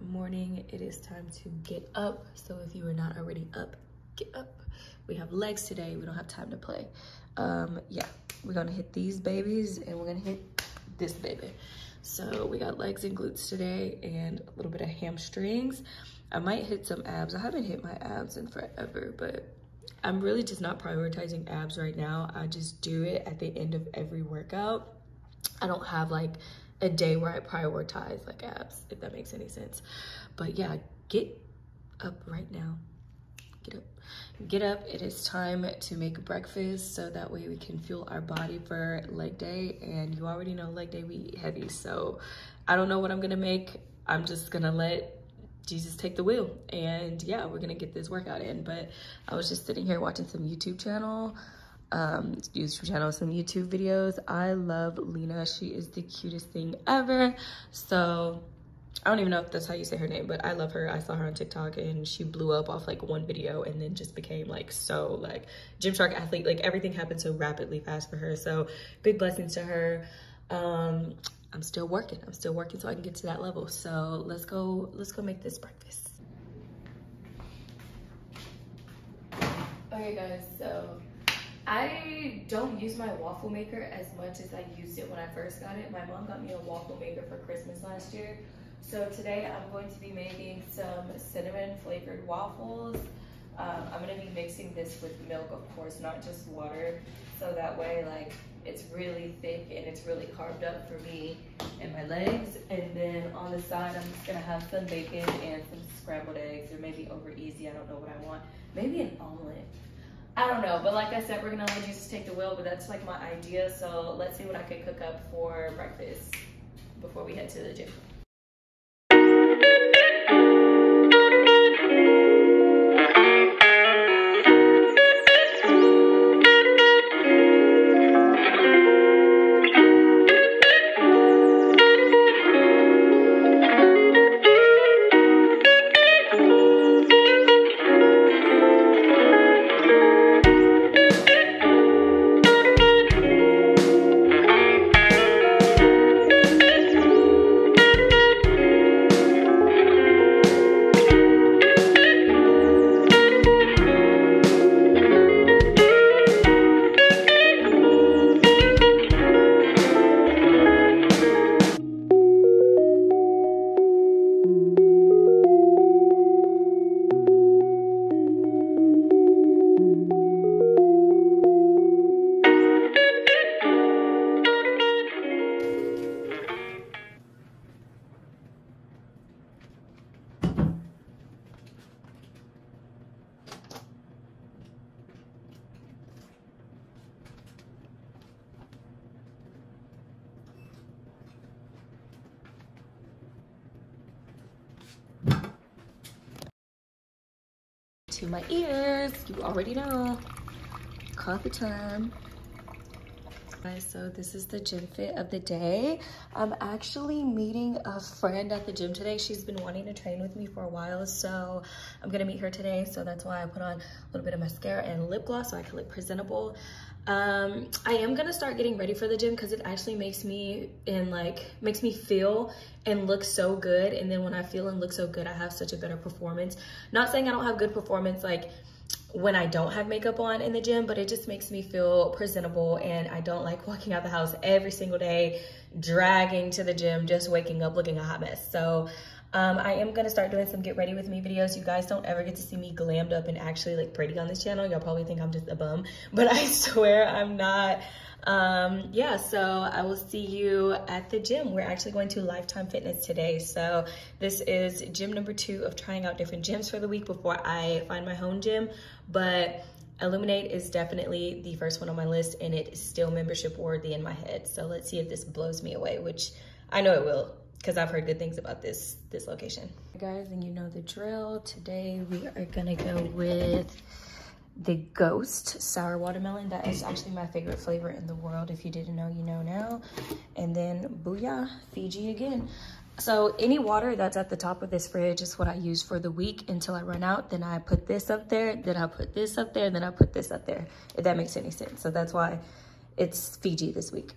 morning. It is time to get up. So if you are not already up, get up. We have legs today. We don't have time to play. Um, yeah, we're gonna hit these babies and we're gonna hit this baby. So we got legs and glutes today and a little bit of hamstrings. I might hit some abs. I haven't hit my abs in forever, but I'm really just not prioritizing abs right now. I just do it at the end of every workout. I don't have like a day where I prioritize like abs, if that makes any sense. But yeah, get up right now. Get up. Get up. It is time to make breakfast so that way we can fuel our body for leg day. And you already know leg day we eat heavy. So I don't know what I'm gonna make. I'm just gonna let Jesus take the wheel. And yeah, we're gonna get this workout in. But I was just sitting here watching some YouTube channel um, YouTube channel, some YouTube videos. I love Lena. She is the cutest thing ever. So I don't even know if that's how you say her name, but I love her. I saw her on TikTok and she blew up off like one video and then just became like so like Gymshark athlete. Like everything happened so rapidly fast for her. So big blessings to her. Um, I'm still working. I'm still working so I can get to that level. So let's go, let's go make this breakfast. Okay guys, so I don't use my waffle maker as much as I used it when I first got it. My mom got me a waffle maker for Christmas last year. So today I'm going to be making some cinnamon flavored waffles. Um, I'm gonna be mixing this with milk, of course, not just water. So that way, like, it's really thick and it's really carved up for me and my legs. And then on the side, I'm just gonna have some bacon and some scrambled eggs or maybe over easy, I don't know what I want. Maybe an omelet. I don't know, but like I said, we're gonna let Jesus take the wheel, but that's like my idea. So let's see what I could cook up for breakfast before we head to the gym. To my ears. You already know. Coffee time. Guys, so this is the gym fit of the day. I'm actually meeting a friend at the gym today. She's been wanting to train with me for a while, so I'm gonna meet her today. So that's why I put on a little bit of mascara and lip gloss so I can look presentable. Um, I am gonna start getting ready for the gym because it actually makes me and like makes me feel and look so good. And then when I feel and look so good, I have such a better performance. Not saying I don't have good performance like when I don't have makeup on in the gym, but it just makes me feel presentable and I don't like walking out the house every single day, dragging to the gym, just waking up looking a hot mess. So um, I am gonna start doing some get ready with me videos. You guys don't ever get to see me glammed up and actually like pretty on this channel. Y'all probably think I'm just a bum, but I swear I'm not. Um, yeah, so I will see you at the gym. We're actually going to Lifetime Fitness today. So this is gym number two of trying out different gyms for the week before I find my home gym. But Illuminate is definitely the first one on my list and it is still membership worthy in my head. So let's see if this blows me away, which I know it will because I've heard good things about this this location. Guys, and you know the drill. Today we are gonna go with the Ghost Sour Watermelon. That is actually my favorite flavor in the world. If you didn't know, you know now. And then Booyah, Fiji again. So any water that's at the top of this fridge is what I use for the week until I run out. Then I put this up there, then I put this up there, then I put this up there, if that makes any sense. So that's why it's Fiji this week.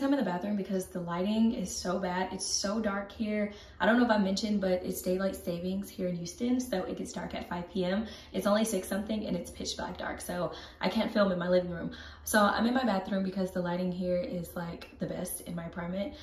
Time in the bathroom because the lighting is so bad. It's so dark here. I don't know if I mentioned, but it's daylight savings here in Houston. So it gets dark at 5 p.m. It's only six something and it's pitch black dark. So I can't film in my living room. So I'm in my bathroom because the lighting here is like the best in my apartment.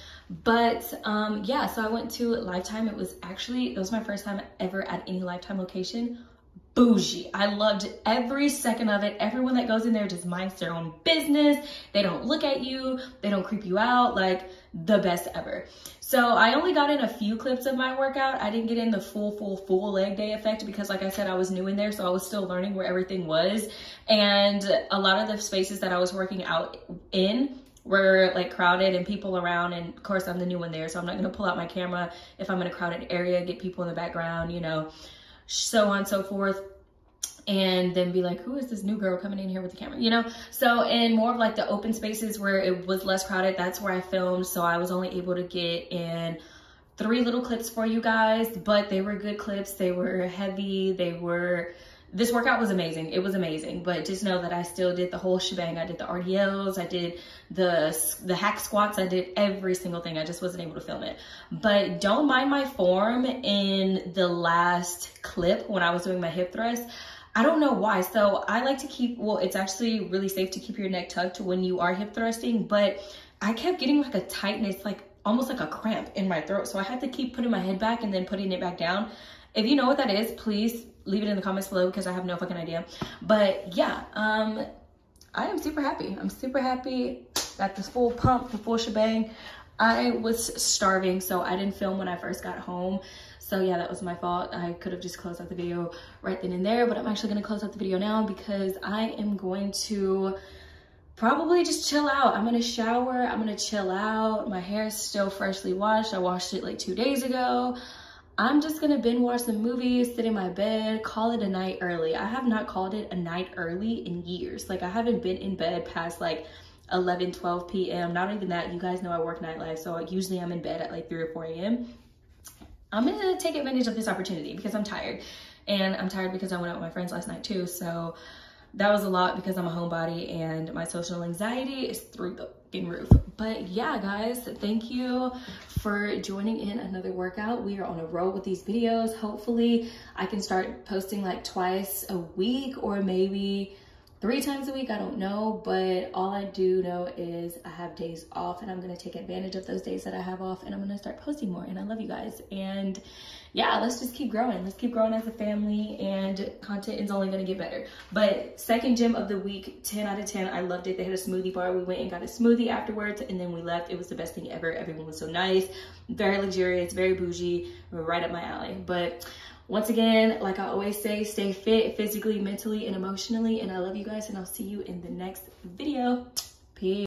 But um, yeah, so I went to Lifetime. It was actually, it was my first time ever at any Lifetime location bougie. I loved every second of it. Everyone that goes in there just minds their own business. They don't look at you. They don't creep you out. Like the best ever. So I only got in a few clips of my workout. I didn't get in the full, full, full leg day effect because like I said, I was new in there. So I was still learning where everything was. And a lot of the spaces that I was working out in were like crowded and people around and of course I'm the new one there so I'm not going to pull out my camera if I'm in a crowded area get people in the background you know so on and so forth and then be like, who is this new girl coming in here with the camera, you know? So in more of like the open spaces where it was less crowded, that's where I filmed. So I was only able to get in three little clips for you guys, but they were good clips. They were heavy. They were, this workout was amazing. It was amazing, but just know that I still did the whole shebang. I did the RDLs, I did the, the hack squats, I did every single thing. I just wasn't able to film it. But don't mind my form in the last clip when I was doing my hip thrust. I don't know why. So I like to keep, well, it's actually really safe to keep your neck tucked when you are hip thrusting, but I kept getting like a tightness, like almost like a cramp in my throat. So I had to keep putting my head back and then putting it back down. If you know what that is, please leave it in the comments below because I have no fucking idea. But yeah, um, I am super happy. I'm super happy. Got this full pump, the full shebang. I was starving, so I didn't film when I first got home. So yeah, that was my fault. I could have just closed out the video right then and there, but I'm actually gonna close out the video now because I am going to probably just chill out. I'm gonna shower, I'm gonna chill out. My hair is still freshly washed. I washed it like two days ago. I'm just gonna binge watch some movies, sit in my bed, call it a night early. I have not called it a night early in years. Like I haven't been in bed past like 11, 12 p.m. Not even that, you guys know I work nightlife, so usually I'm in bed at like 3 or 4 a.m. I'm gonna take advantage of this opportunity because I'm tired. And I'm tired because I went out with my friends last night too. So that was a lot because I'm a homebody and my social anxiety is through the roof. But yeah, guys, thank you for joining in another workout. We are on a roll with these videos. Hopefully I can start posting like twice a week or maybe three times a week. I don't know, but all I do know is I have days off and I'm going to take advantage of those days that I have off and I'm going to start posting more. And I love you guys. And yeah, let's just keep growing. Let's keep growing as a family and content is only going to get better. But second gym of the week, 10 out of 10. I loved it. They had a smoothie bar. We went and got a smoothie afterwards and then we left. It was the best thing ever. Everyone was so nice, very luxurious, very bougie, right up my alley. But once again, like I always say, stay fit physically, mentally, and emotionally. And I love you guys and I'll see you in the next video. Peace.